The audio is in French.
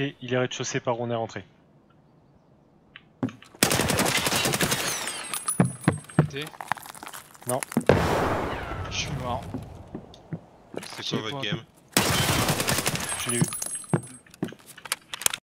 Il est rez-de-chaussée par où on est rentré. Non. Je suis mort. C'est quoi votre game? Je l'ai eu.